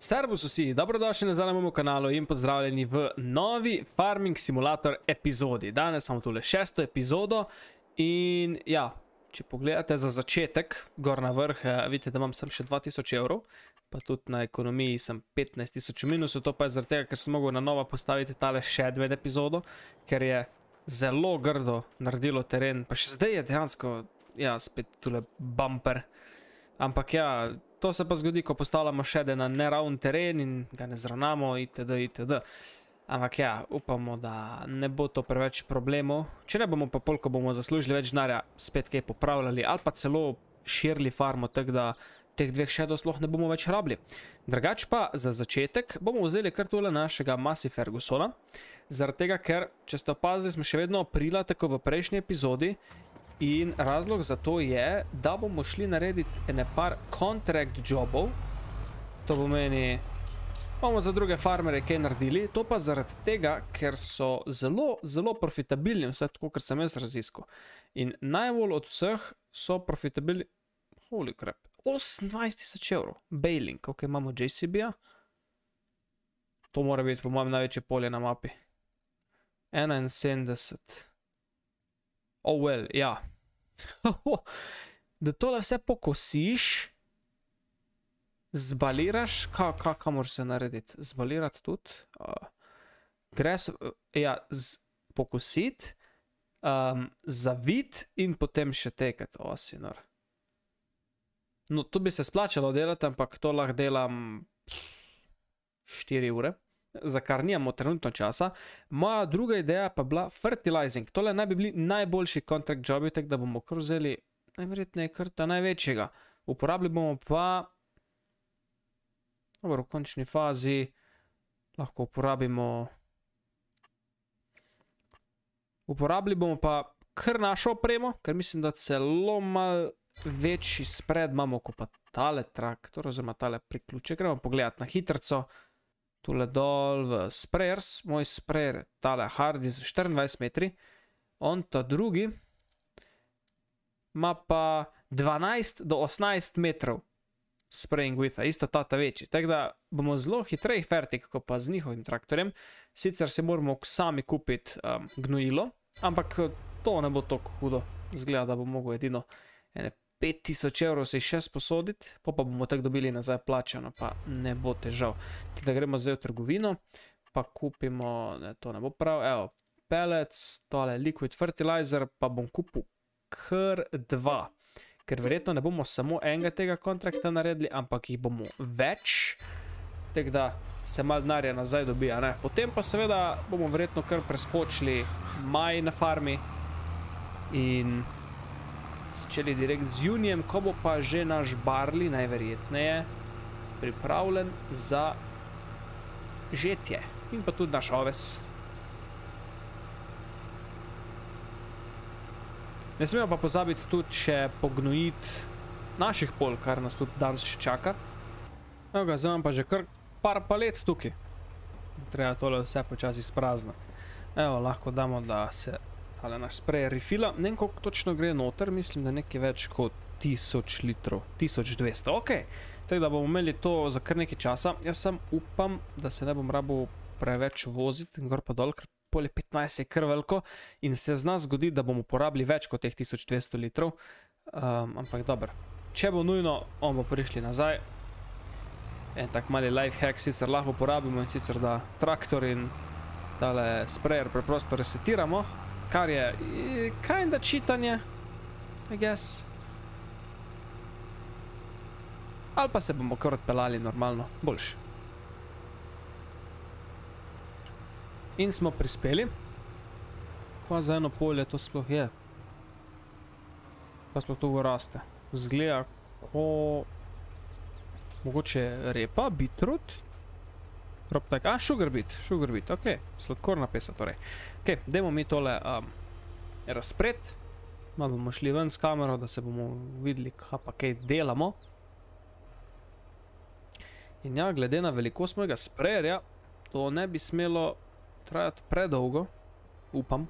Servus vsi, dobrodošli nazaj na mojem kanalu in pozdravljeni v novi Farming Simulator epizodi. Danes imamo tole šesto epizodo in ja, če pogledate za začetek, gor na vrh, eh, vidite, da imam sem še 2000 evrov, pa tudi na ekonomiji sem 15 tisoč minusu, to pa je zaradi tega, ker sem mogel na novo postaviti tale še dve epizodo, ker je zelo grdo naredilo teren, pa še zdaj je dejansko, ja, spet tole bumper. Ampak ja, to se pa zgodi, ko postavljamo še na neravn teren in ga ne zravnamo, itd. itd. Ampak ja, upamo, da ne bo to preveč problemov. Če ne bomo pa pol, ko bomo zaslužili več denarja, spet kaj popravljali ali pa celo širili farmo, tako da teh dveh še dosloh ne bomo več rabili. Drugač pa za začetek bomo vzeli kar tole našega Masi Fergusona, zaradi tega, ker, če ste opazili, smo še vedno aprila, tako v prejšnji epizodi, In razlog za to je, da bomo šli narediti ene par contract jobov. To pomeni, bomo za druge farmere kaj naredili. To pa zaradi tega, ker so zelo, zelo profitabilni, vse tako, kar sem jaz raziskal. In najbolj od vseh so profitabilni, holy crap, 28 tisoč evrov. Bailing, ok, imamo JCB-a. To mora biti po mojem največje polje na mapi. 71. Oh, well, ja. da tole vse pokosiš, zbaliraš, kaj ka, ka moraš se narediti? Zbalirati tudi. Uh, Greš, ja, pokositi, um, zaviti in potem še tekati, osinor. No, to bi se splačalo delati, ampak to lahko delam 4 ure za kar nimamo trenutno časa. Moja druga ideja pa bila fertilizing. Tole naj bi bili najboljši kontrakt jobi, tako da bomo kar vzeli najverjetneje kar ta največjega. Uporabili bomo pa, dobro, v končni fazi lahko uporabimo, uporabili bomo pa kar našo opremo, ker mislim, da celo mal večji spred imamo, kot pa tale traktor, oziroma tale priključek. Gremo pogledati na hitrco tole dol v sprayers, moj sprayer, tale hardy z 24 metri, on ta drugi ima pa 12 do 18 metrov spraying width, isto ta ta večji. Tako da bomo zelo hitrej fertik, kot pa z njihovim traktorjem. Sicer se moramo sami kupiti um, gnojilo, ampak to ne bo tako hudo. Zgleda, da bo mogel edino ene 5000 evrov se še sposoditi, pa, pa bomo tako dobili nazaj plačano, pa ne bo težav. Da gremo zdaj v trgovino, pa kupimo, ne, to ne bo prav, evo, pellets, tole liquid fertilizer, pa bom kupil kar dva. Ker verjetno ne bomo samo enega tega kontrakta naredili, ampak jih bomo več, tako da se mal denarja nazaj dobija. Ne? Potem pa seveda bomo verjetno kar preskočili maj na farmi in začeli direkt z junijem, ko bo pa že naš barli najverjetneje pripravljen za žetje in pa tudi naš oves. Ne smemo pa pozabiti tudi še pognojiti naših pol, kar nas tudi danes še čaka. Evo ga, zdaj imam pa že kar par palet tukaj. Treba tole vse počasi spraznati. Evo, lahko damo, da se tale naš sprej refila. Ne vem, koliko točno gre noter, mislim, da nekaj več kot 1000 litrov, 1200, ok. Tako da bomo imeli to za kar nekaj časa. Jaz sem upam, da se ne bom rabo preveč voziti, gor pa dol, ker polje 15 je kar veliko in se zna zgodi, da bomo porabili več kot teh 1200 litrov. Um, ampak dobro, če bo nujno, bomo prišli nazaj. En tak mali life hack sicer lahko uporabimo in sicer da traktor in tale sprayer preprosto resetiramo kar je kinda čitanje, I guess. Ali pa se bomo kar odpeljali normalno, boljše. In smo prispeli. Kva za eno polje to sploh je? Kva sploh to raste? Zgleda, ko... Mogoče repa, bitrut? Robtek, a, sugar beet, sugar beet, ok, sladkorna pesa torej. Ok, dajmo mi tole um, razpred, malo bomo šli ven s kamero, da se bomo videli, kaj pa kaj delamo. In ja, glede na velikost mojega sprayerja, to ne bi smelo trajati predolgo, upam.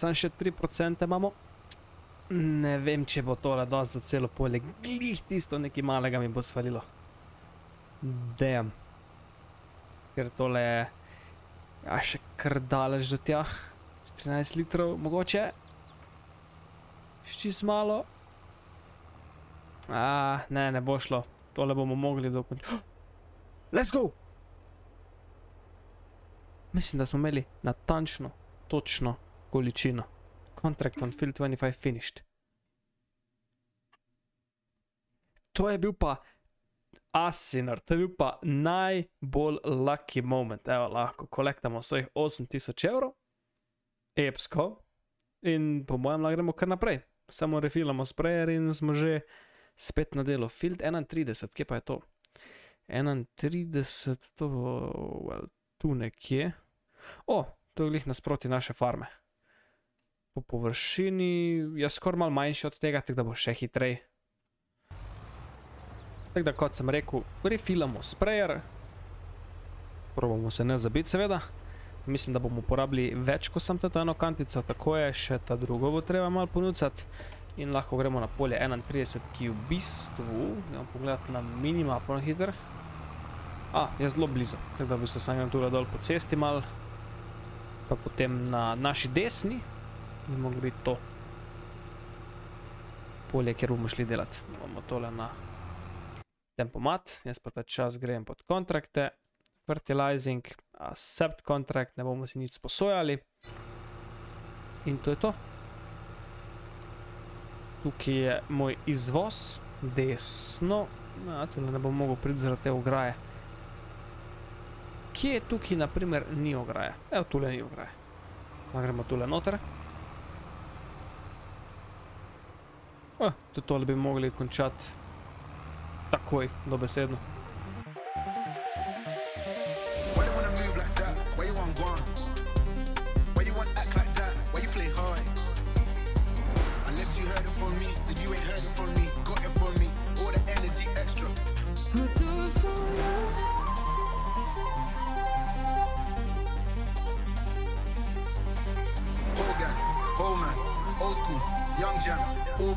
Sam še 3% imamo. Ne vem, če bo tole dosti za celo polje. Glih tisto nekaj malega mi bo svalilo. Dejem. Ker tole je ja, še kar daleč do tja. 14 litrov, mogoče. Še čist malo. A, ne, ne bo šlo. Tole bomo mogli dokončati. Let's go! Mislim, da smo imeli natančno, točno količino. Contract on field 25 finished. To je bil pa asinar, to je bil pa najbolj lucky moment. Evo, lahko kolektamo svojih 8000 evrov, epsko, in po mojem lahko gremo kar naprej. Samo refilamo sprayer in smo že spet na delu. Field 31, kje pa je to? 31, to well, tu nekje. O, to je glih nasproti naše farme po površini je skoraj malo manjši od tega, tako da bo še hitreje. Tako da, kot sem rekel, refilamo sprayer, probamo se ne zabiti, seveda. Mislim, da bomo uporabili več, kot sem to eno kantico, tako je še ta drugo bo treba malo ponuditi. In lahko gremo na polje 31, ki v bistvu, gremo pogledati na minimap na hiter. A, je zelo blizu, tako da v bistvu sem grem tule dol po cesti mal, pa potem na naši desni, bi moglo biti to polje, kjer bomo šli delati. Bomo tole na tempomat, jaz pa ta čas grem pod kontrakte, fertilizing, accept contract, ne bomo si nič sposojali. In to je to. Tukaj je moj izvoz, desno, tule ne bom mogel priti zaradi te ograje. Kje tukaj, naprimer, ni ograje? Evo, tule ni ograje. Pa gremo tule noter. Ah, tudi tole bi mogli končati takoj, dobesedno.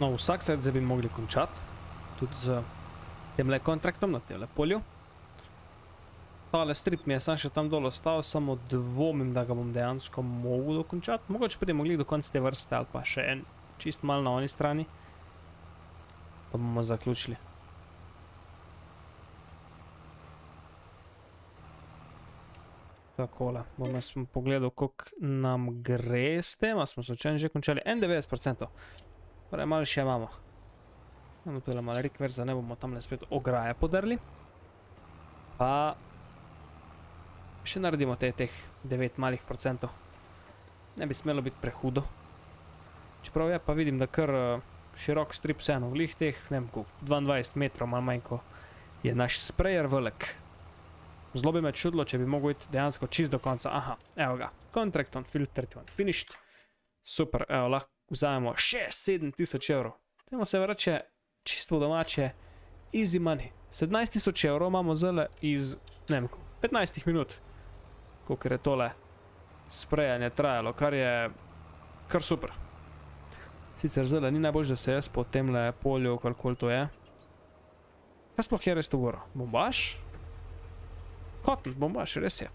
No, vsak set zdaj bi mogli končati, tudi z temle kontraktom na temle polju. Tale strip mi je sam še tam dol ostal, samo dvomim, da ga bom dejansko mogel dokončati. Mogoče pridemo glih do konca te vrste ali pa še en čist mal na oni strani. Pa bomo zaključili. Takole, bom jaz pogledal, koliko nam gre s tem, a smo slučajno že končali. 91%. Torej, malo še imamo. Imamo tule malo rikverza, ne bomo tamle spet ograje podrli. Pa še naredimo te teh 9 malih procentov. Ne bi smelo biti prehudo. Čeprav ja pa vidim, da kar eh, širok strip vseeno, glih teh, ne vem, koliko, 22 metrov, malo manj, ko je naš sprayer velik. Zelo bi me čudilo, če bi mogel iti dejansko čist do konca. Aha, evo ga, contract on field 31, finished. Super, evo, lahko vzamemo še 7000 evrov. Temu se vrače čisto domače, easy money. 17 tisoč evrov imamo zele iz, ne vem, 15 minut, koliko je tole sprejanje trajalo, kar je kar super. Sicer zelo ni najbolj, da se jaz po tem le polju, karkoli to je. Kaj sploh je res to goro? Bombaž? Cotton, bombaž, res je.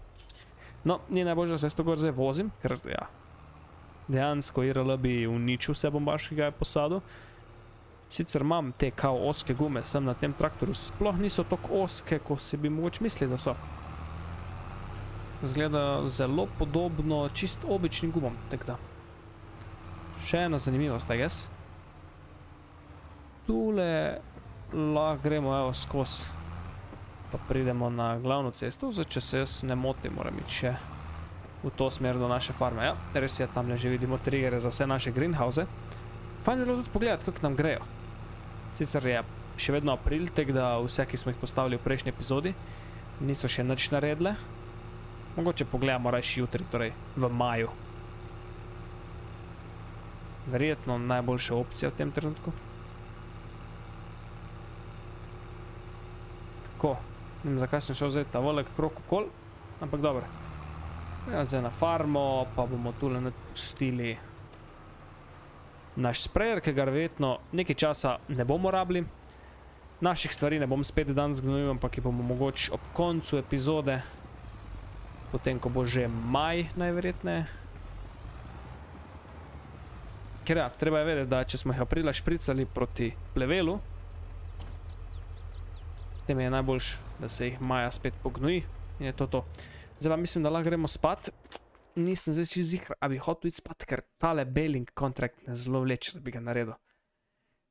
No, ni najbolj, da se jaz to gor zdaj vozim, ker ja. Dejansko IRL bi uničil vse bombaž, ki ga je posadil. Sicer imam te kao oske gume, sem na tem traktorju, sploh niso tako oske, kot si bi mogoče mislili, da so. Zgleda zelo podobno čist običnim gumom, tako da. Še ena zanimivost, I guess. Tule lahko gremo evo skozi, pa pridemo na glavno cesto, zdaj če se jaz ne motim, moram iti še v to smer do naše farme. Ja, res je, tam že vidimo triggere za vse naše greenhouse. Fajn je bilo tudi pogledati, kako nam grejo. Sicer je še vedno april, tek da vse, ki smo jih postavili v prejšnji epizodi, niso še nič naredile. Mogoče pogledamo rajši jutri, torej v maju. Verjetno najboljša opcija v tem trenutku. Tako, ne vem zakaj sem šel zdaj ta velik krok okol, ampak dobro. Ja, zdaj na farmo, pa bomo tule napustili naš sprayer, ki ga verjetno nekaj časa ne bomo rabili. Naših stvari ne bom spet danes gnojil, ampak jih bomo mogoče ob koncu epizode, potem ko bo že maj najverjetneje. Ker ja, treba je vedeti, da če smo jih aprila špricali proti plevelu, tem je najboljš, da se jih maja spet pognoji in je to to. Zdaj pa mislim, da lahko gremo spat. Nisem zdaj si zihar, a bi hotel iti spat, ker tale bailing kontrakt ne zelo vleče, da bi ga naredil.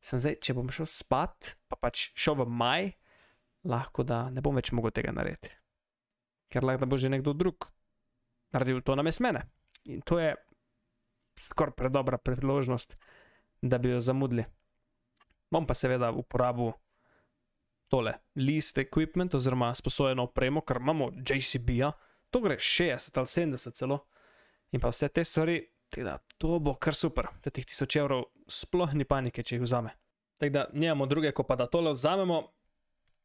Sem zdaj, če bom šel spat, pa pač šel v maj, lahko da ne bom več mogel tega narediti. Ker lahko da bo že nekdo drug naredil to namest mene. In to je skoraj predobra priložnost, da bi jo zamudili. Bom pa seveda uporabil tole list equipment oziroma sposojeno opremo, ker imamo JCB-ja, to gre 60 ali 70 celo. In pa vse te stvari, da to bo kar super, da teh 1000 evrov sploh ni panike, če jih vzame. Tako da nimamo druge, kot pa da tole vzamemo,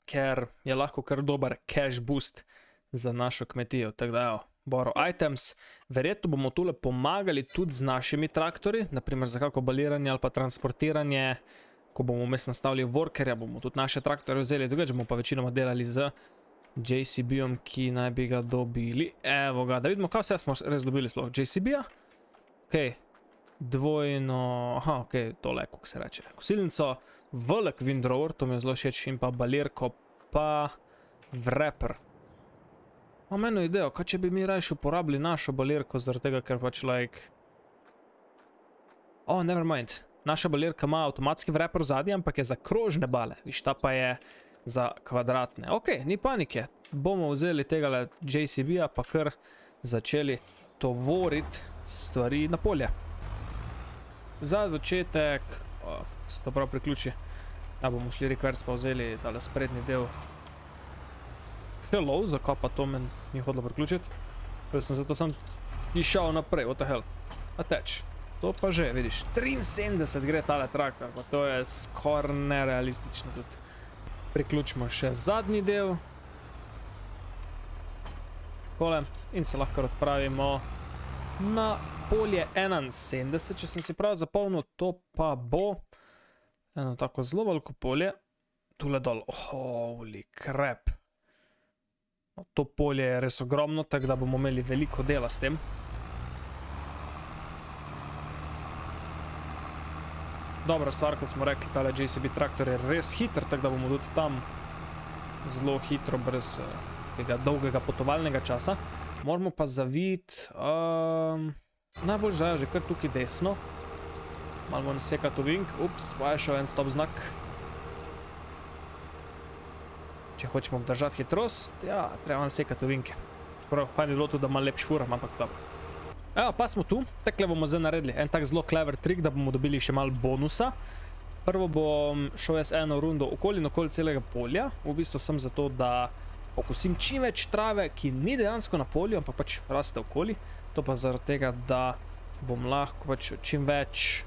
ker je lahko kar dober cash boost za našo kmetijo. Tako da, evo, borrow items. Verjetno bomo tule pomagali tudi z našimi traktori, naprimer za kako baliranje ali pa transportiranje. Ko bomo vmes nastavili workerja, bomo tudi naše traktore vzeli, drugače bomo pa večinoma delali z JCB-om, ki naj bi ga dobili. Evo ga, da vidimo, kaj vse smo res dobili sploh. JCB-a? Ok, dvojno, aha, ok, tole, kako se reče. Kosilnico, velik windrower, to mi je zelo všeč, in pa balirko, pa wrapper. Imam eno idejo, kaj če bi mi rajši uporabili našo balirko, zaradi tega, ker pač like... Oh, never mind. Naša balirka ima avtomatski wrapper zadnji, ampak je za krožne bale. Viš, ta pa je za kvadratne. Ok, ni panike. Bomo vzeli tega JCB-a, pa kar začeli tovoriti stvari na polje. Za začetek, o, se to prav priključi, da bomo šli reverse pa vzeli tale sprednji del. Hello, zakaj pa to meni ni hodilo priključiti? Jaz sem zato sam išel naprej, what the hell. Attach. To pa že, vidiš, 73 gre tale traktor, pa to je skoraj nerealistično tudi. Priključimo še zadnji del. Takole. In se lahko odpravimo na polje 71, če sem si prav zapolnil, to pa bo eno tako zelo veliko polje. Tule dol, holy crap. No, to polje je res ogromno, tako da bomo imeli veliko dela s tem. Dobra stvar, kot smo rekli, tale JCB traktor je res hiter, tako da bomo tudi tam zelo hitro, brez uh, tega dolgega potovalnega časa. Moramo pa zaviti, um, najbolj žal že kar tukaj desno. Malo bomo nasekati ovink, ups, pa je šel en stop znak. Če hočemo obdržati hitrost, ja, treba nasekati ovinke. Čeprav, fajn bi bilo tudi, da malo lepši furam, ampak dobro. Evo, pa smo tu, tekle bomo zdaj naredili en tak zelo clever trik, da bomo dobili še malo bonusa. Prvo bom šel jaz eno rundo okoli in okoli celega polja, v bistvu sem zato, da pokusim čim več trave, ki ni dejansko na polju, ampak pač raste okoli. To pa zaradi tega, da bom lahko pač čim več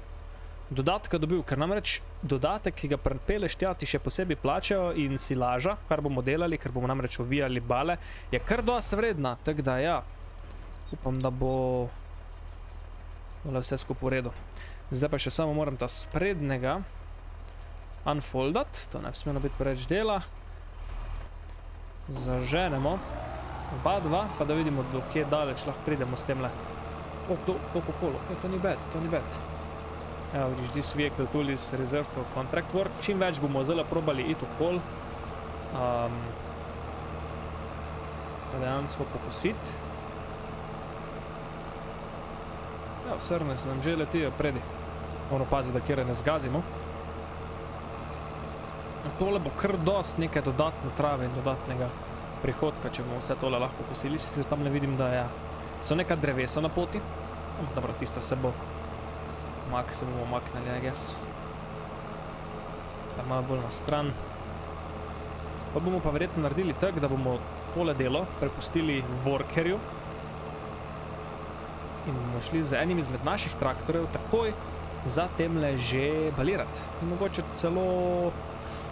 dodatka dobil, ker namreč dodatek, ki ga prepeleš tja, ti še posebej plačajo in si laža, kar bomo delali, ker bomo namreč ovijali bale, je kar dosti vredna, tako da ja, upam, da bo vse skupaj v redu. Zdaj pa še samo moram ta sprednjega unfoldat, to ne bi smelo biti preveč dela. Zaženemo oba dva, pa da vidimo, do kje daleč lahko pridemo s temle. O, kdo, kdo pokolo, ok, to ni bad, to ni bad. Evo, vidiš, this vehicle tool is reserved for contract work. Čim več bomo zelo probali iti okol. Um, pa dejansko pokusiti. Ja, srne se nam že letijo predi. Moramo paziti, da kjer ne zgazimo. Tole bo kar dost neke dodatne trave in dodatnega prihodka, če bomo vse tole lahko kosili. Sicer tam ne vidim, da ja, so neka drevesa na poti. Ampak dobro, tista se bo mak se bomo maknili, I guess. Da malo bolj na stran. Pa bomo pa verjetno naredili tako, da bomo tole delo prepustili workerju in bomo šli z enim izmed naših traktorjev takoj za temle že balirati. In mogoče celo...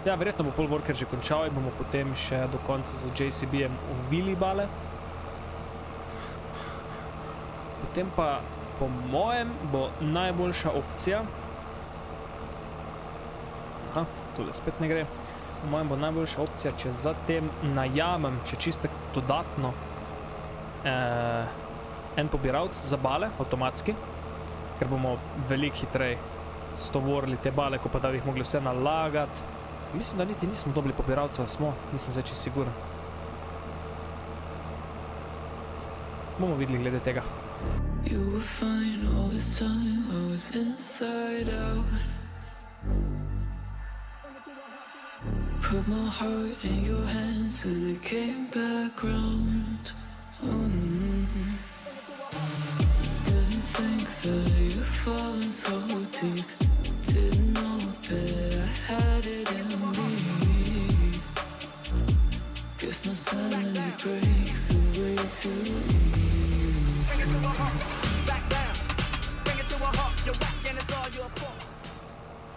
Ja, verjetno bo pol worker že končal in bomo potem še do konca z JCB-em uvili bale. Potem pa po mojem bo najboljša opcija. Aha, tole spet ne gre. Po mojem bo najboljša opcija, če zatem najamem še čistek dodatno eh, en pobiralc za bale, avtomatski, ker bomo veliko hitreje stovorili te bale, ko pa da bi jih mogli vse nalagati. Mislim, da niti nismo dobili pobiralca, smo, nisem zdaj čisto siguren. Bomo videli glede tega. You were fine all this time, I was inside out. Put my heart in your hands till it came back round. Mm. Didn't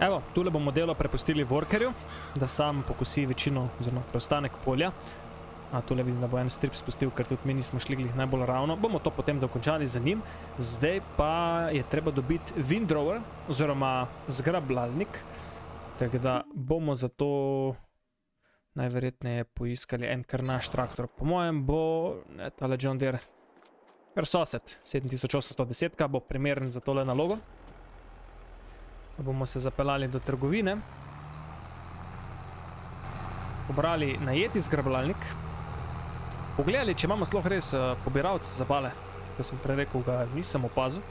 Evo, tule bomo delo prepustili workerju, da sam pokusi večino oziroma preostanek polja. A tule vidim, da bo en strip spustil, ker tudi mi nismo šli glih najbolj ravno. Bomo to potem dokončali za njim. Zdaj pa je treba dobiti windrower oziroma zgrabljalnik. Tako da bomo zato najverjetneje poiskali en kar naš traktor. Po mojem bo ne, tale John Deere kar sosed 7810 bo primeren za tole nalogo. Pa bomo se zapeljali do trgovine, pobrali najeti zgrabljalnik, pogledali, če imamo sploh res uh, pobiralce za bale, kot sem prej rekel, ga nisem opazil,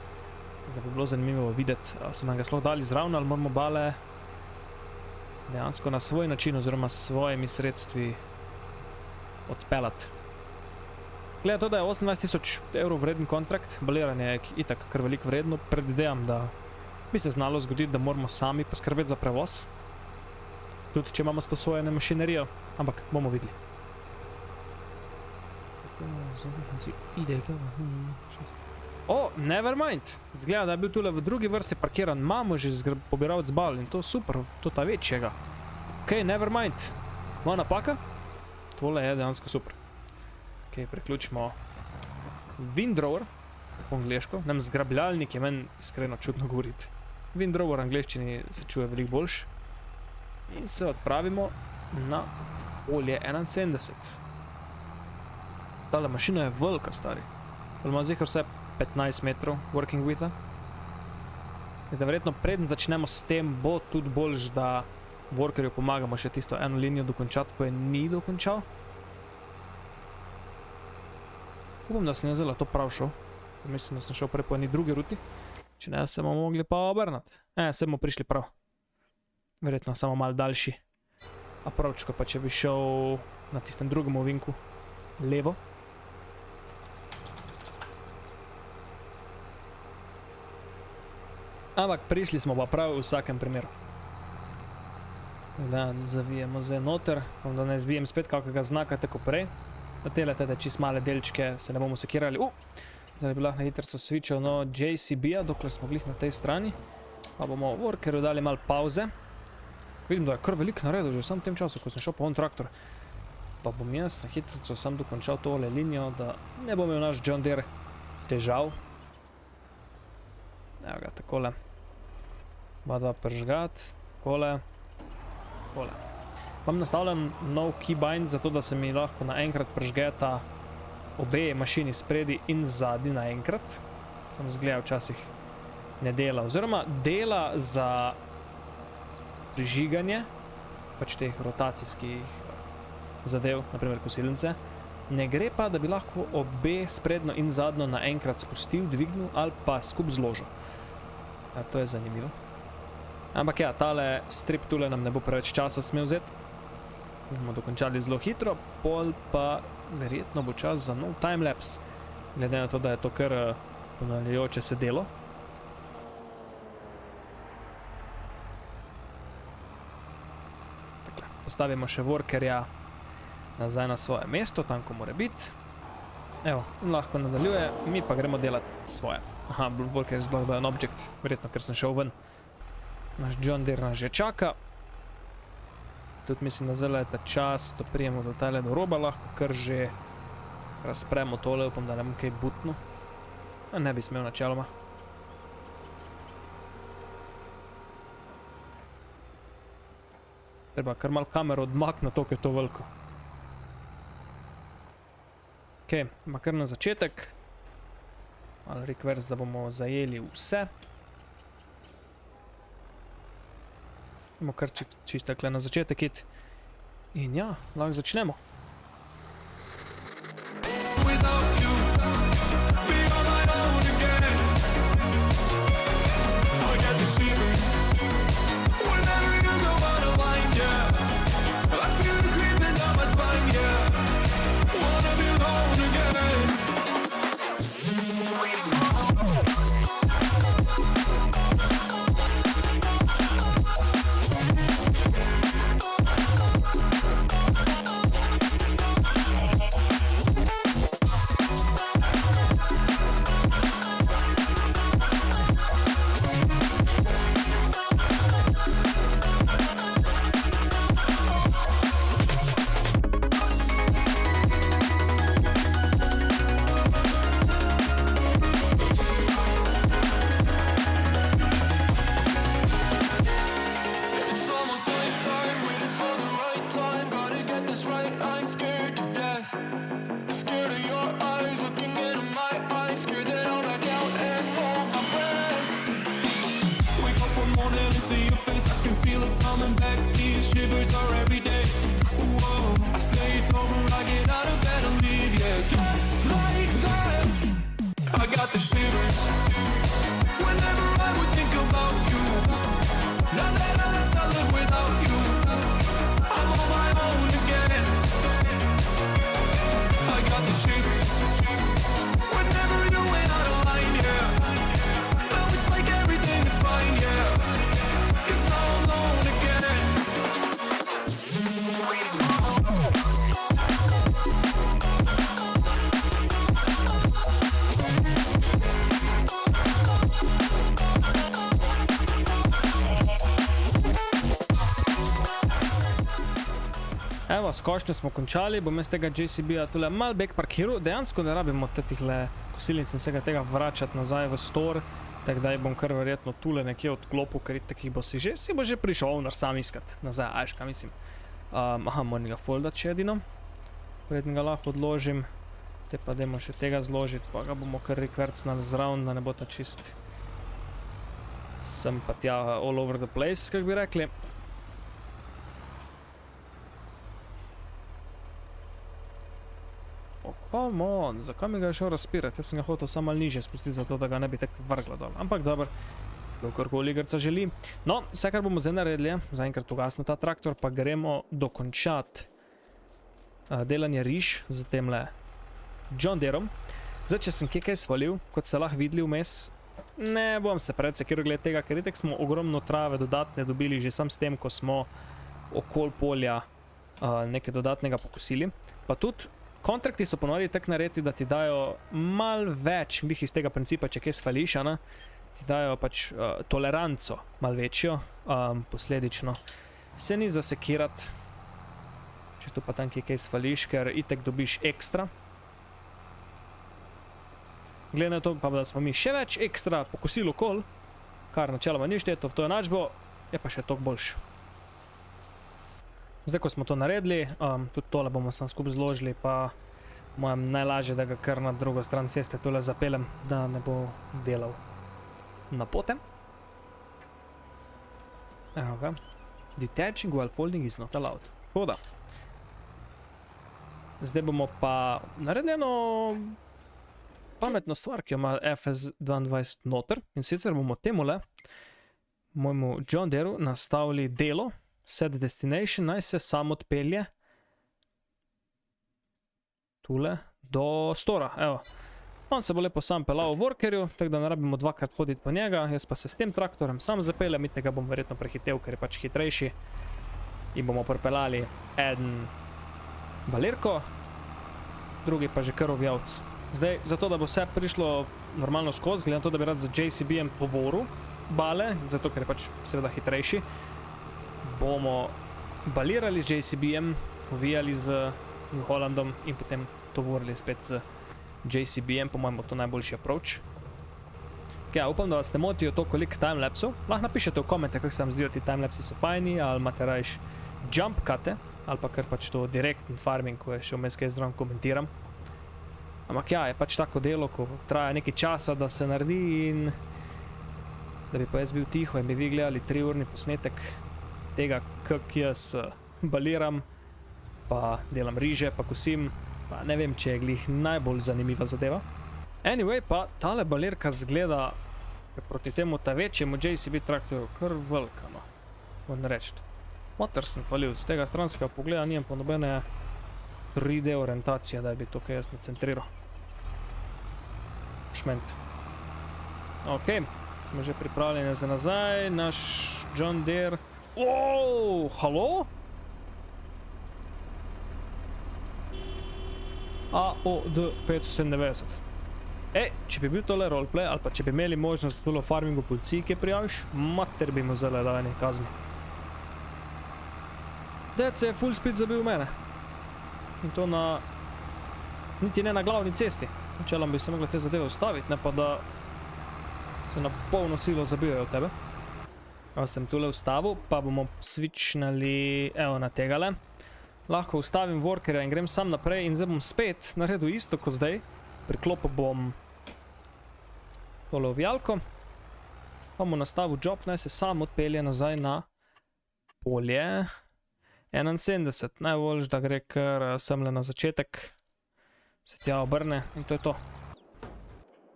da bi bilo zanimivo videti, ali so nam ga sploh dali zraven ali moramo bale dejansko na svoj način oziroma s svojimi sredstvi odpeljati. Glede to, da je 18.000 evrov vreden kontrakt, baliranje je itak kar veliko vredno, predvidevam, da bi se znalo zgoditi, da moramo sami poskrbeti za prevoz. Tudi če imamo sposojene mašinerijo, ampak bomo videli. O, never mind. Zgleda, da je bil tule v drugi vrsti parkiran. Imamo že pobiralec bal in to super, to ta večjega. Ok, never mind. Moja napaka? Tole je dejansko super. Ok, preključimo Windrower po angliško. Nem zgrabljalnik je meni iskreno čudno govoriti. Windrower v angliščini se čuje veliko boljš. In se odpravimo na polje 71. Tale mašina je velika, stari. Ali ima zihar vse 15 metrov working with Da verjetno preden začnemo s tem, bo tudi boljš, da workerju pomagamo še tisto eno linijo dokončati, ko je ni dokončal. Upam, da sem jaz zelo to prav šel. Mislim, da sem šel prej po eni drugi ruti. Če ne, se bomo mogli pa obrnati. E, se bomo prišli prav. Verjetno samo mal daljši. Approach, ko pa če bi šel na tistem drugem ovinku levo. Ampak prišli smo pa prav v vsakem primeru. Da, zavijemo zdaj noter, pa da ne zbijem spet kakega znaka tako prej. Na tele tete čist male delčke se ne bomo sekirali. Uh, zdaj bi lahko na hitro switchal no JCB-a, dokler smo glih na tej strani. Pa bomo workerju dali malo pauze. Vidim, da je kar veliko naredil že v samem tem času, ko sem šel po on traktor. Pa bom jaz na hitrico sam dokončal tole linijo, da ne bo imel naš John Deere težav. Evo ga, takole. Dva dva pržgat, takole, takole. Imam nastavljen nov keybind, zato da se mi lahko naenkrat pržgeta obe mašini spredi in zadnji naenkrat. Sem zgleda včasih ne dela, oziroma dela za prižiganje, pač teh rotacijskih zadev, naprimer kosilnice. Ne gre pa, da bi lahko obe sprednjo in zadnjo naenkrat spustil, dvignil ali pa skup zložil. Ja, to je zanimivo. Ampak ja, tale strip tule nam ne bo preveč časa smel vzeti. Bomo dokončali zelo hitro, pol pa verjetno bo čas za nov timelapse. Glede na to, da je to kar eh, ponavljajoče se delo. Takle, postavimo še workerja nazaj na svoje mesto, tam ko mora biti. Evo, lahko nadaljuje, mi pa gremo delati svoje. Aha, worker je zblag en object, verjetno, ker sem šel ven. Naš John Deere nas že čaka. Tudi mislim, da zelo je ta čas, da prijemo do tale do roba, lahko kar že razpremo tole, upam, da bom kaj butno. A ne bi smel načeloma. Treba kar mal kamero odmakniti, to, ker je to veliko. Ok, ima kar na začetek. Malo request, da bomo zajeli vse. Idemo kar či, čisto takle na začetek iti. In ja, lahko začnemo. Skošnjo smo končali, bom jaz tega JCB-ja tule mal back parkiral, dejansko ne rabimo teh kosilnic in vsega tega vračati nazaj v store, tako da jih bom kar verjetno tule nekje odklopil, ker takih bo si že, si bo že prišel owner sam iskat nazaj, ajš, kaj mislim. Um, aha, moram ga foldati še edino, preden ga lahko odložim, te pa dajmo še tega zložiti, pa ga bomo kar rekvercnali zraven, da ne bo ta čist sem pa tja all over the place, kako bi rekli. Oh, come on, zakaj mi ga je šel razpirati? Jaz sem ga hotel samo malo nižje spustiti, zato da ga ne bi tako vrglo dol. Ampak dobro, kakorkoli igrca želi. No, vse, kar bomo zdaj naredili, zaenkrat ugasnil ta traktor, pa gremo dokončati uh, delanje riž z temle John Deerom. Zdaj, če sem kaj svalil, kot ste lahko videli vmes, ne bom se predsekiral glede tega, ker itek smo ogromno trave dodatne dobili že sam s tem, ko smo okol polja uh, nekaj dodatnega pokosili. Pa tudi kontrakti so ponovadi tako narejeni, da ti dajo mal več, glih iz tega principa, če kaj svališ, a ne? ti dajo pač uh, toleranco malo večjo, um, posledično se ni zasekirati, če tu pa tam kaj svališ, ker itek dobiš ekstra. Glede na to, pa da smo mi še več ekstra pokosili okol, kar načeloma ni šteto v to enačbo, je pa še toliko boljše. Zdaj, ko smo to naredili, um, tudi tole bomo sam skupaj zložili, pa mojem najlažje, da ga kar na drugo stran ceste tole zapeljem, da ne bo delal na potem. Evo ga. Detaching while folding is not allowed. Tako da. Zdaj bomo pa naredili eno pametno stvar, ki jo ima FS22 noter in sicer bomo temule mojemu John Deru nastavili delo, set destination, naj se sam odpelje tule do stora, evo. On se bo lepo sam pelal v workerju, tako da ne rabimo dvakrat hoditi po njega, jaz pa se s tem traktorem sam zapeljem, in tega bom verjetno prehitev, ker je pač hitrejši. In bomo pripeljali en balerko, drugi pa že kar ovjavc. Zdaj, zato da bo vse prišlo normalno skozi, glede na to, da bi rad za JCB-jem tovoru bale, zato ker je pač seveda hitrejši, bomo balirali z JCB-jem, ovijali z New Hollandom in potem tovorili spet z JCB-jem, po mojem bo to najboljši approach. Ja, upam, da vas ne motijo to koliko timelapsov. Lahko napišete v komente, kako se vam zdijo ti timelapsi so fajni, ali imate rajš jump cute, ali pa kar pač to direktni farming, ko je še vmes kaj zdravo komentiram. Ampak ja, je pač tako delo, ko traja nekaj časa, da se naredi in da bi pa jaz bil tiho in bi vi gledali 3-urni posnetek tega, kako jaz eh, baliram, pa delam riže, pa kosim, pa ne vem, če je glih najbolj zanimiva zadeva. Anyway, pa tale balerka zgleda proti temu ta večjemu JCB traktorju kar velika, no, moram reči. Motor sem falil, z tega stranskega pogleda nijem pa nobene 3D orientacije, da bi to kaj jaz nacentriral. Šment. Ok, smo že pripravljeni za nazaj, naš John Deere. Wow, halo? AOD 597. Ej, če bi bil tole roleplay, ali pa če bi imeli možnost tole farmingu policiji, ki prijaviš, mater bi mu zelo dali kazni. Dec se je full speed zabil v mene. In to na... Niti ne na glavni cesti. Načelom bi se mogli te zadeve ustaviti, ne pa da se na polno silo zabijajo v tebe. Evo sem tule ustavil, pa bomo switchnali, evo na tegale. Lahko ustavim workerja in grem sam naprej in zdaj bom spet naredil isto kot zdaj. Priklopil bom tole ovijalko. Pa mu nastavil job, naj se sam odpelje nazaj na polje. 71, najboljš, da gre kar eh, semle na začetek. Se tja obrne in to je to.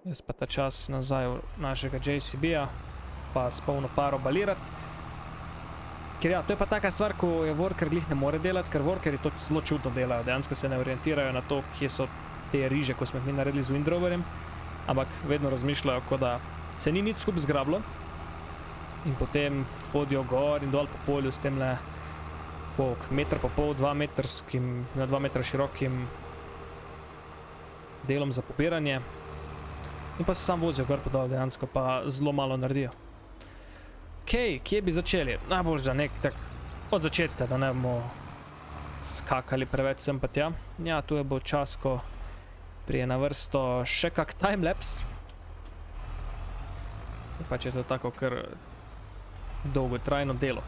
Jaz pa ta čas nazaj v našega JCB-ja, pa s polno paro balirati. Ker ja, to je pa taka stvar, ko je worker glih ne more delati, ker workeri to zelo čudno delajo. Dejansko se ne orientirajo na to, kje so te riže, ko smo jih mi naredili z Windroverjem, ampak vedno razmišljajo, kot da se ni nič skupaj zgrablo in potem hodijo gor in dol po polju s tem le koliko, meter pa pol, dva metrskim, na dva metra širokim delom za pobiranje in pa se sam vozijo gor pa dol dejansko, pa zelo malo naredijo. Ok, kje bi začeli? Najbolj za nek tak od začetka, da ne bomo skakali preveč sem pa tja. Ja, tu je bo čas, ko prije na vrsto še kak timelapse. Pač je to tako kar dolgotrajno delo.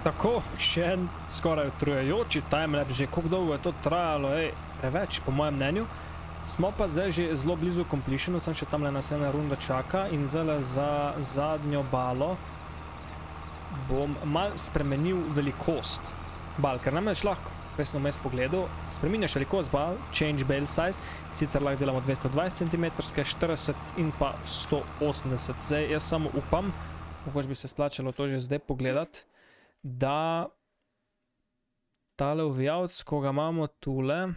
Tako, še en skoraj utrujajoči timelapse, že kako dolgo je to trajalo, ej, preveč, po mojem mnenju. Smo pa zdaj že zelo blizu completionu, sem še tam le naslednja runda čaka in zdaj za zadnjo balo bom mal spremenil velikost bal, ker namreč lahko, prej sem vmes pogledal, spreminjaš velikost bal, change bale size, sicer lahko delamo 220 cm, 40 in pa 180. Zdaj jaz samo upam, mogoče bi se splačalo to že zdaj pogledati, da tale uvijalc, ko ga imamo tule,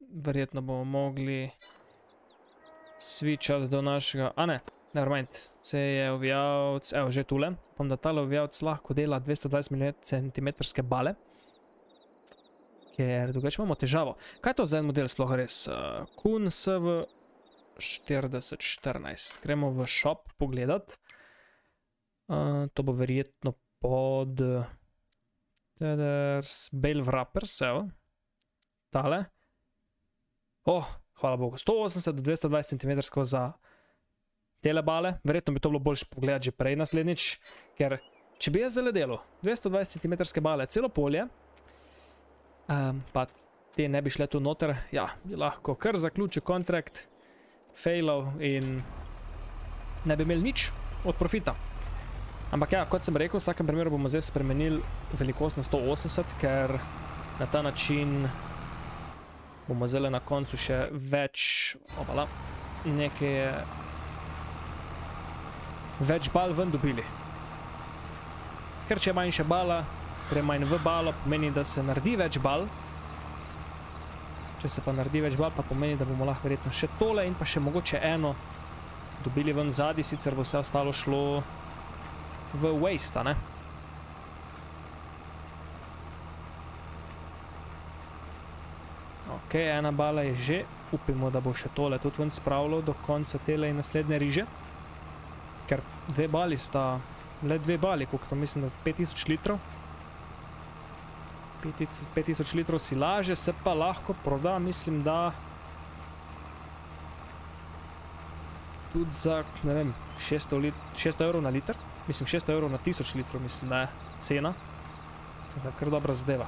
verjetno bomo mogli switchati do našega, a ne, nevermind, se je uvijalc, evo že tule, upam, da tale uvijalc lahko dela 220 cm bale, ker drugače imamo težavo. Kaj to za en model sploh res? Uh, Kun SV 4014, gremo v shop pogledat, uh, to bo verjetno pod Teders, Bale Wrappers, evo, tale. Oh, hvala Bogu, 180 do 220 cm za tele bale, verjetno bi to bilo boljše pogledati že prej naslednjič, ker če bi jaz zdaj delal 220 cm bale, celo polje, um, pa te ne bi šle tu noter, ja, bi lahko kar zaključil kontrakt, failov in ne bi imeli nič od profita. Ampak ja, kot sem rekel, v vsakem primeru bomo zdaj spremenili velikost na 180, ker na ta način bomo zdaj na koncu še več, opala, nekaj več bal ven dobili. Ker če je manjša bala, gre manj v balo, pomeni, da se naredi več bal. Če se pa naredi več bal, pa pomeni, da bomo lahko verjetno še tole in pa še mogoče eno dobili ven zadnji, sicer bo vse ostalo šlo v waste, ne? Ok, ena bala je že, upimo, da bo še tole tudi ven spravilo do konca tele in naslednje riže. Ker dve bali sta, le dve bali, koliko to mislim, da 5000 litrov. 5000 litrov si laže, se pa lahko proda, mislim, da tudi za, ne vem, 600, lit 600 evrov na liter. Mislim, 600 evrov na 1000 litrov, mislim, da je cena. Tako da kar dobra zadeva.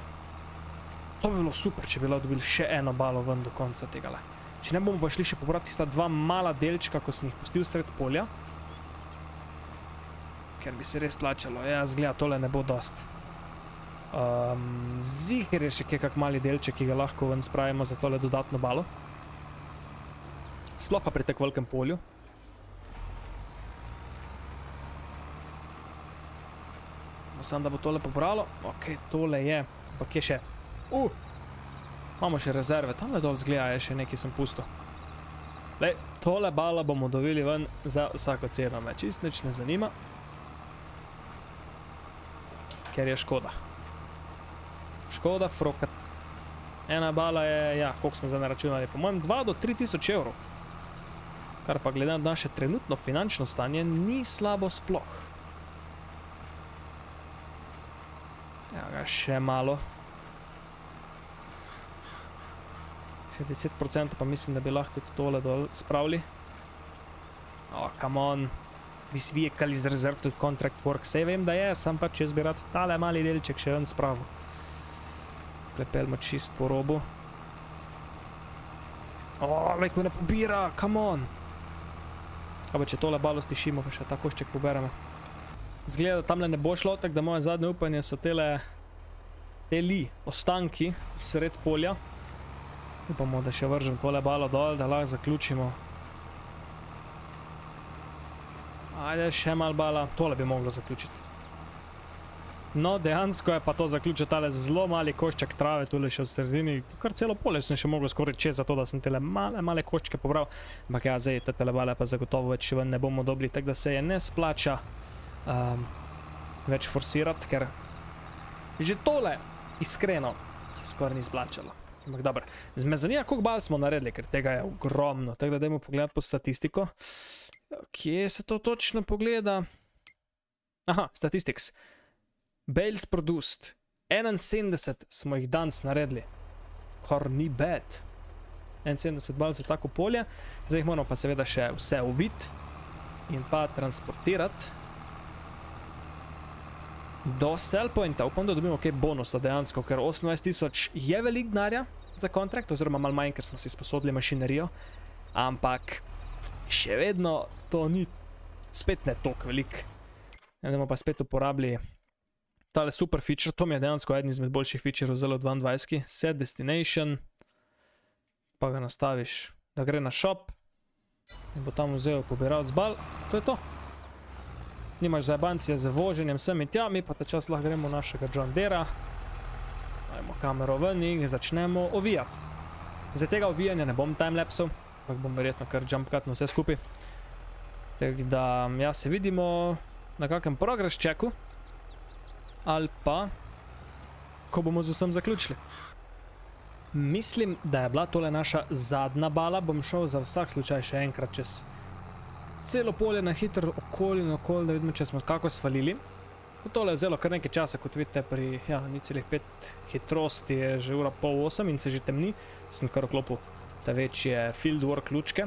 To bi bilo super, če bi lahko dobili še eno balo ven do konca tega. Le. Če ne bomo pa šli še pobrati tista dva mala delčka, ko sem jih pustil sred polja. Ker bi se res plačalo. Ja, zgleda, tole ne bo dost. Um, Ziher je še kaj kak mali delček, ki ga lahko ven spravimo za tole dodatno balo. Sploh pa pri tak velikem polju. Samo da bo tole pobralo. Ok, tole je. Pa kje še? Uh, imamo še rezerve. Tamle dol zgleda je še nekaj sem pustil. Lej, tole bala bomo dobili ven za vsako ceno. Me čist nič ne zanima. Ker je škoda. Škoda frokat. Ena bala je, ja, koliko smo zdaj naračunali? Po mojem 2 do 3 tisoč evrov. Kar pa glede na naše trenutno finančno stanje ni slabo sploh. Ga še malo. Še 10% pa mislim, da bi lahko tudi tole dol spravili. Oh, come on. This vehicle is reserved to contract work. Sej vem, da je, sam pa če bi rad tale mali delček še ven spravil. Klepelmo čist po robu. Oh, lejko ne pobira, come on. A pa če tole balo stišimo, pa še ta košček poberemo. Zgleda, da tamle ne bo šlo, tako da moje zadnje upanje so tele te li, ostanki sred polja. Upamo, da še vržem tole balo dol, da lahko zaključimo. Ajde, še mal bala, tole bi moglo zaključiti. No, dejansko je pa to zaključil tale zelo mali košček trave tule še v sredini. Kar celo polje sem še mogel skoraj čez za to, da sem tele male, male koščke pobral. Ampak ja, zdaj te tele bale pa zagotovo več ven ne bomo dobili, tako da se je ne splača um, več forsirati, ker že tole, iskreno, se skoraj ni splačalo. Ampak dobro, me zanima, koliko bal smo naredili, ker tega je ogromno. Tako da dajmo pogledati po statistiko. Kje se to točno pogleda? Aha, statistics. Bales produced. 71 smo jih danes naredili. Kar ni bad. 71 bal za tako polje. Zdaj jih moramo pa seveda še vse uviti in pa transportirati. Do sell pointa. Upam, da dobimo kaj bonusa dejansko, ker 28 tisoč je velik denarja za kontrakt, oziroma malo manj, ker smo si sposodili mašinerijo. Ampak še vedno to ni spet ne toliko velik. Ne bomo pa spet uporabili tale super feature, to mi je dejansko eden izmed boljših featureov zelo 22, set destination, pa ga nastaviš, da gre na shop in bo tam vzel pobiralc bal, to je to. Nimaš zabancije z voženjem sem in tja, mi pa ta čas lahko gremo našega John Deera, dajmo kamero ven in začnemo ovijati. Za tega ovijanja ne bom timelapsov, ampak bom verjetno kar jump cut na vse skupaj. Tako da, ja, se vidimo na kakem progress checku ali pa, ko bomo z vsem zaključili. Mislim, da je bila tole naša zadnja bala, bom šel za vsak slučaj še enkrat čez celo polje na hitro okoli in okoli, da vidimo, če smo kako svalili. Tole je vzelo kar nekaj časa, kot vidite, pri ja, nicelih pet hitrosti je že ura pol osem in se že temni. Sem kar vklopil te večje fieldwork lučke.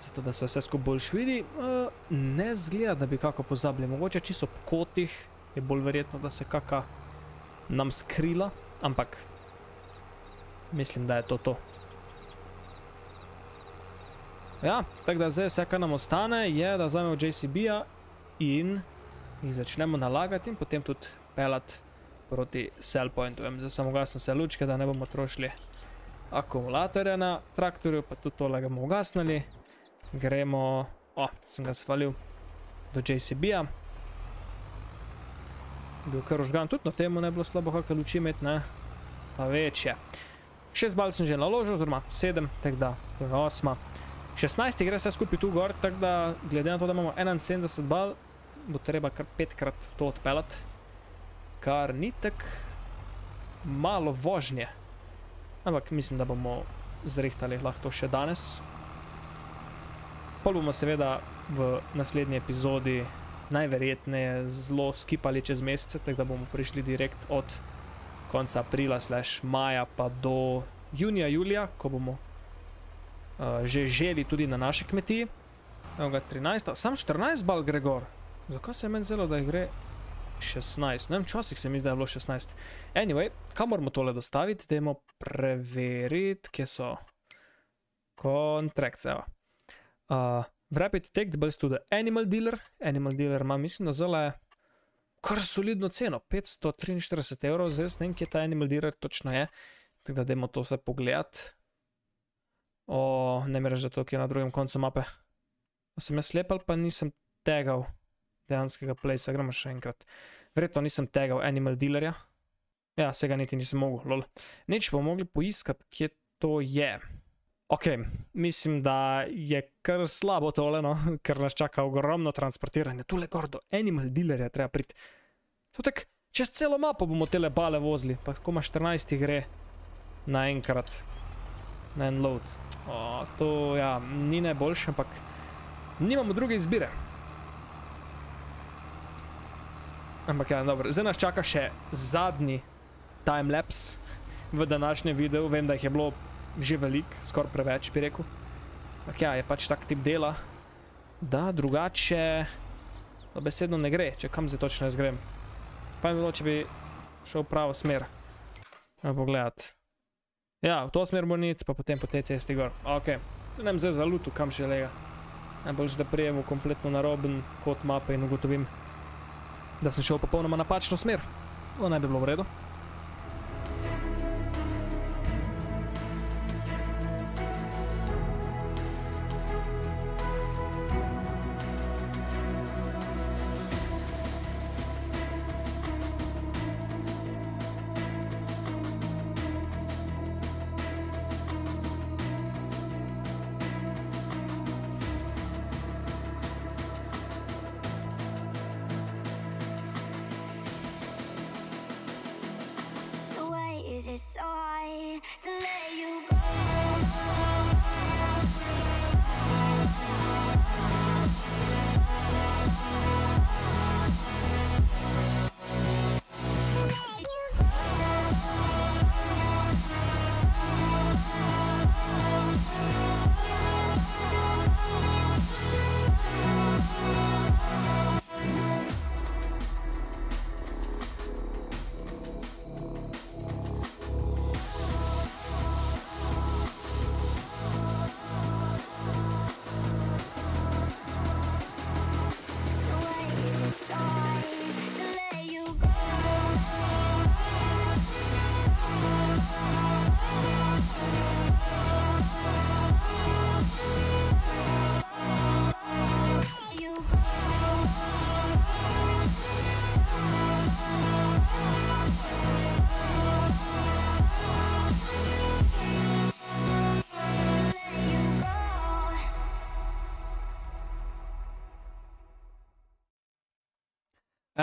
Zato, da se vse skupaj boljš vidi. Uh, ne zgleda, da bi kako pozabili. Mogoče čisto po kotih je bolj verjetno, da se kaka nam skrila, ampak mislim, da je to to. Ja, tako da zdaj vse, kar nam ostane, je, da vzamemo JCB-ja in jih začnemo nalagati in potem tudi pelati proti sell pointu. Vem, zdaj samo ugasnem vse lučke, da ne bomo trošili akumulatorja na traktorju, pa tudi tole ga bomo ugasnili. Gremo, o, sem ga svalil do JCB-ja. Bil kar užgan, tudi na temu ne bilo slabo kakve luči imeti, ne, pa večje. Šest bal sem že naložil, oziroma sedem, tako da, to je osma. 16 gre vse skupaj tu gor, tako da glede na to, da imamo 71 bal, bo treba kar petkrat to odpeljati. Kar ni tak malo vožnje. Ampak mislim, da bomo zrihtali lahko še danes. Pol bomo seveda v naslednji epizodi najverjetneje zelo skipali čez mesece, tako da bomo prišli direkt od konca aprila slash maja pa do junija, julija, ko bomo že želi tudi na naši kmetiji. Evo ga 13, sam 14 bal gre gor. Zakaj se je meni zelo, da jih gre 16? Ne vem, časih se mi da je bilo 16. Anyway, kam moramo tole dostaviti? Dajmo preveriti, kje so contracts, evo. Uh, Rapid Takeables to the Animal Dealer. Animal Dealer ima, mislim, da zelo je kar solidno ceno, 543 evrov, zdaj ne vem, kje ta Animal Dealer točno je. Tako da dajmo to vse pogledati. O, ne mi reči, da to je na drugem koncu mape. Sem jaz slep ali pa nisem tegal dejanskega placea, gremo še enkrat. Verjetno nisem tegal Animal Dealerja. Ja, se ga niti nisem mogel, lol. Neč bomo mogli poiskati, kje to je. Ok, mislim, da je kar slabo tole, no, ker nas čaka ogromno transportiranje. Tule gor do Animal Dealerja treba priti. To tak, čez celo mapo bomo tele bale vozili, pa koma 14 jih gre naenkrat na en load. O, to, ja, ni najboljše, ampak nimamo druge izbire. Ampak ja, dobro, zdaj nas čaka še zadnji timelapse v današnjem videu. Vem, da jih je bilo že velik, skoraj preveč, bi rekel. Ampak ja, je pač tak tip dela, da drugače dobesedno ne gre, če kam zdaj točno jaz grem. Pa bi bilo, če bi šel v pravo smer. Ja, pogledat. Ja, v to smer mora iti, pa potem po tej cesti gor. Ok, ne vem zdaj za lutu, kam še lega. Najboljš, da prijemo kompletno naroben kot mape in ugotovim, da sem šel popolnoma napačno smer. To naj bi bilo v redu.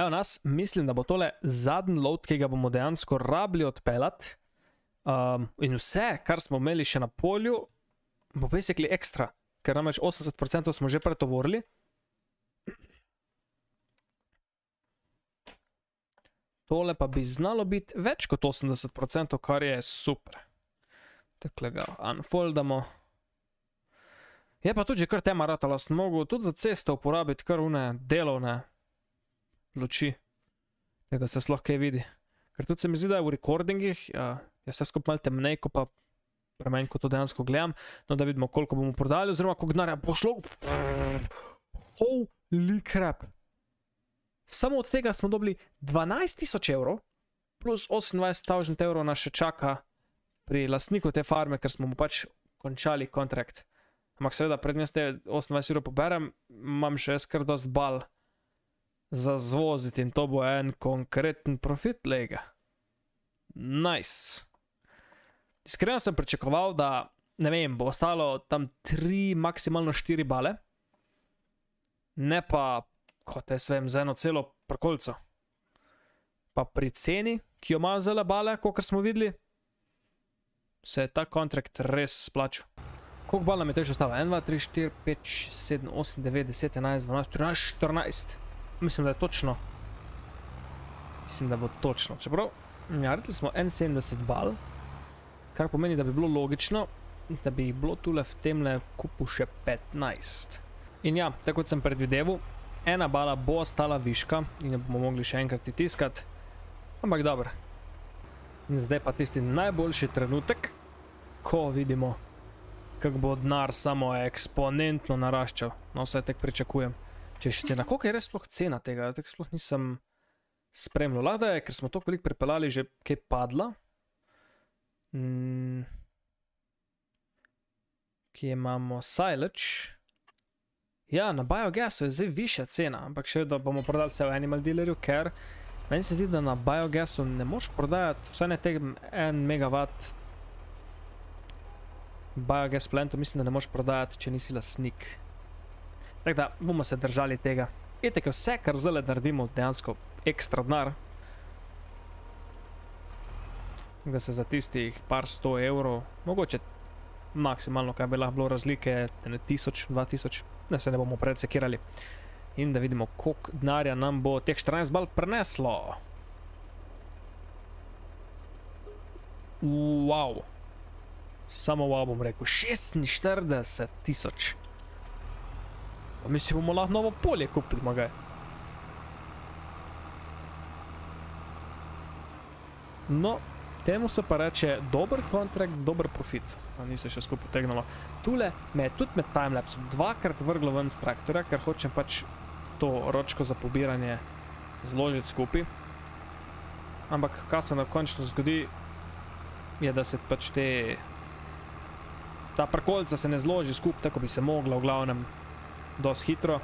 Evo nas, mislim, da bo tole zadnji load, ki ga bomo dejansko rabili odpeljati. Um, in vse, kar smo imeli še na polju, bo basically ekstra, ker namreč 80% smo že pretovorili. Tole pa bi znalo biti več kot 80%, kar je super. Tako ga unfoldamo. Je pa tudi že kar tema ratala, sem mogel tudi za cesto uporabiti kar une delovne luči, tako da se sploh kaj vidi. Ker tudi se mi zdi, da je v recordingih, ja, je vse skupaj malo temnej, ko pa premenj, ko to dejansko gledam, no da vidimo, koliko bomo prodali, oziroma koliko denarja bo šlo. Holy crap! Samo od tega smo dobili 12 tisoč evrov, plus 28 tisoč evrov nas še čaka pri lastniku te farme, ker smo mu pač končali kontrakt. Ampak seveda, prednjem te 28 evrov poberem, imam še jaz kar dost bal za zvoziti in to bo en konkreten profit lega. Nice. Iskreno sem pričakoval, da ne vem, bo ostalo tam 3, maksimalno 4 bale, ne pa, kot jaz vem, za eno celo prkolco. Pa pri ceni, ki jo ima zele bale, kot smo videli, se je ta kontrakt res splačal. Koliko bal nam je tež ostalo? 1, 2, 3, 4, 5, 6, 7, 8, 9, 10, 11, 12, 13, 14. Mislim, da je točno. Mislim, da bo točno. Čeprav, ja, rekli smo 71 bal, kar pomeni, da bi bilo logično, da bi jih bilo tule v temle kupu še 15. In ja, tako kot sem predvideval, ena bala bo ostala viška in jo bomo mogli še enkrat tiskati. Ampak dobro. In zdaj pa tisti najboljši trenutek, ko vidimo, kako bo denar samo eksponentno naraščal. No, vse tek pričakujem. Če še cena, koliko je res sploh cena tega? Tako sploh nisem spremljal. Lahko je, ker smo to veliko pripeljali, že kaj padla. Mm. Kje imamo silage? Ja, na biogasu je zdaj višja cena, ampak še vedno bomo prodali vse v Animal Dealerju, ker meni se zdi, da na biogasu ne moš prodajati vsaj ne tega 1 megawatt biogas plantu, mislim, da ne moš prodajati, če nisi lasnik. Tako da bomo se držali tega. Etek, vse, kar zdaj naredimo, dejansko ekstra denar. Da se za tistih par sto evrov, mogoče maksimalno, kaj bi lahko bilo razlike, ne tisoč, dva tisoč, da se ne bomo predsekirali. In da vidimo, koliko denarja nam bo teh 14 bal preneslo. Wow. Samo wow bom rekel, 46 tisoč. Pa mi si bomo lahko novo polje kupili, magaj. No, temu se pa reče dober kontrakt, dober profit. A ni se še skupaj potegnilo. Tule me je tudi med timelapsom dvakrat vrglo ven z traktorja, ker hočem pač to ročko za pobiranje zložiti skupaj. Ampak, kaj se na končno zgodi, je, da se pač te... Ta prkolca se ne zloži skupaj, tako bi se mogla v glavnem dosti hitro.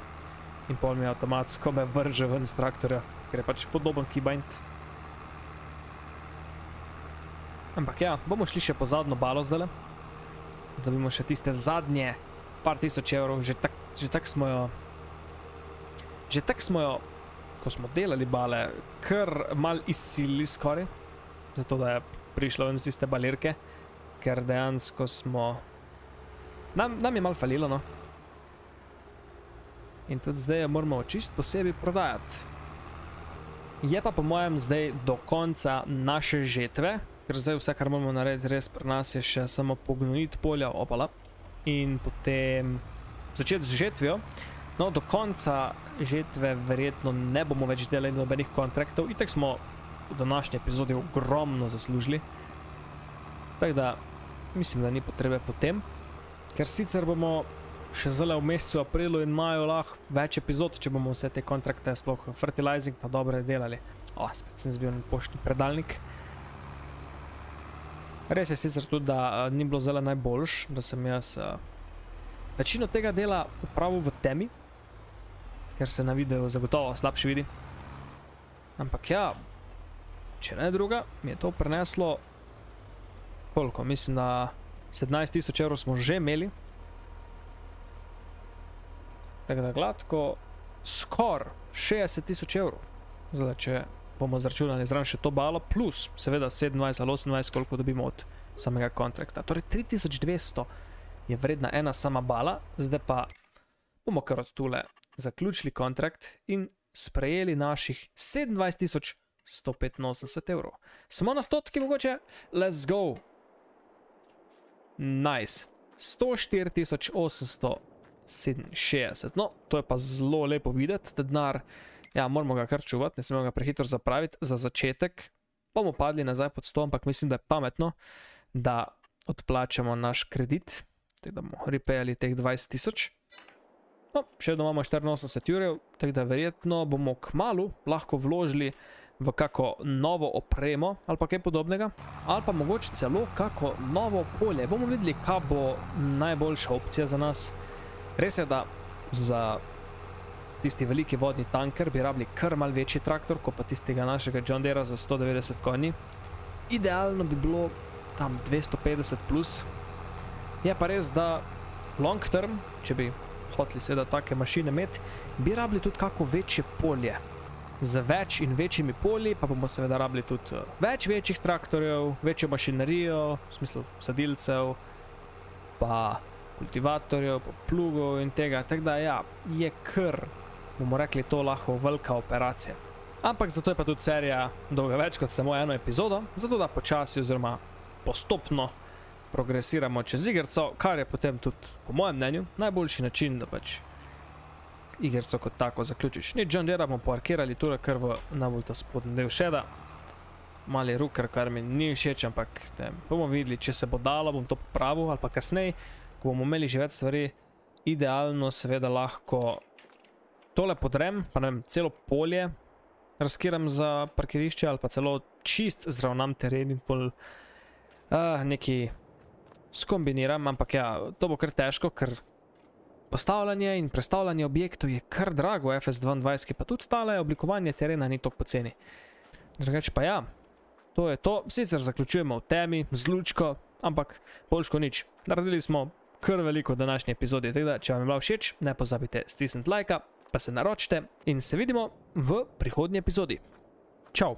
In pol mi avtomatsko me vrže ven z traktorja, ker je pač podoben keybind. Ampak ja, bomo šli še po zadnjo balo zdaj. Da bomo še tiste zadnje par tisoč evrov, že tako tak smo jo... Že tako smo jo, ko smo delali bale, kar mal izsilili skoraj. Zato da je prišlo ven z tiste balirke, ker dejansko smo... Nam, nam je mal falilo, no. In tudi zdaj jo moramo čist posebej prodajati. Je pa po mojem zdaj do konca naše žetve, ker zdaj vse, kar moramo narediti res pri nas, je še samo pognojiti polja opala in potem začeti z žetvijo. No, do konca žetve verjetno ne bomo več delali nobenih kontraktov, itak smo v današnji epizodi ogromno zaslužili. Tako da mislim, da ni potrebe potem, ker sicer bomo še zelo v mesecu aprilu in maju lahko več epizod, če bomo vse te kontrakte, sploh fertilizing, ta dobre delali. O, spet sem zbil poštni predalnik. Res je sicer tudi, da uh, ni bilo zelo najboljš, da sem jaz uh, večino tega dela upravil v temi, ker se na videu zagotovo slabše vidi. Ampak ja, če ne druga, mi je to preneslo koliko, mislim, da 17 tisoč evrov smo že imeli. Tako da gladko, skor 60 tisoč evrov. Zdaj, če bomo zračunali zraven še to balo, plus seveda 27 ali 28, koliko dobimo od samega kontrakta. Torej 3200 je vredna ena sama bala, zdaj pa bomo kar od tule zaključili kontrakt in sprejeli naših 27185 evrov. Smo na stotki mogoče? Let's go! Nice. 104.867. No, to je pa zelo lepo videti, da denar, ja, moramo ga kar čuvati, ne smemo ga prehitro zapraviti. Za začetek bomo padli nazaj pod 100, ampak mislim, da je pametno, da odplačamo naš kredit, tako da bomo repejali teh 20.000. No, še vedno imamo 84 ur, tako da verjetno bomo k malu lahko vložili v kako novo opremo ali pa kaj podobnega, ali pa mogoče celo kako novo polje. Bomo videli, kaj bo najboljša opcija za nas. Res je, da za tisti veliki vodni tanker bi rabili kar mal večji traktor, kot pa tistega našega John Deere za 190 konji. Idealno bi bilo tam 250 plus. Je pa res, da long term, če bi hoteli seveda take mašine imeti, bi rabili tudi kako večje polje. Z več in večjimi polji pa bomo seveda rabili tudi eh, več večjih traktorjev, večjo mašinerijo, v smislu sadilcev, pa kultivatorjev, pa plugov in tega. Tako da ja, je kar, bomo rekli, to lahko velika operacija. Ampak zato je pa tudi serija dolga več kot samo eno epizodo, zato da počasi oziroma postopno progresiramo čez igrico, kar je potem tudi, po mojem mnenju, najboljši način, da pač igrico kot tako zaključiš. Ni John Deere bomo parkirali tule kar v najbolj ta spodnji del šeda. Mali ruker, kar mi ni všeč, ampak ne, bomo videli, če se bo dalo, bom to popravil ali pa kasneje, ko bomo imeli že več stvari, idealno seveda lahko tole podrem, pa ne vem, celo polje razkiram za parkirišče ali pa celo čist zravnam teren in pol uh, neki skombiniram, ampak ja, to bo kar težko, ker Postavljanje in predstavljanje objektov je kar drago, FS22, pa tudi tale oblikovanje terena ni tako poceni. Drugače pa ja, to je to. Sicer zaključujemo v temi, z lučko, ampak boljško nič. Naredili smo kar veliko v današnji epizodi, da če vam je bila všeč, ne pozabite stisniti lajka, pa se naročite in se vidimo v prihodnji epizodi. Čau!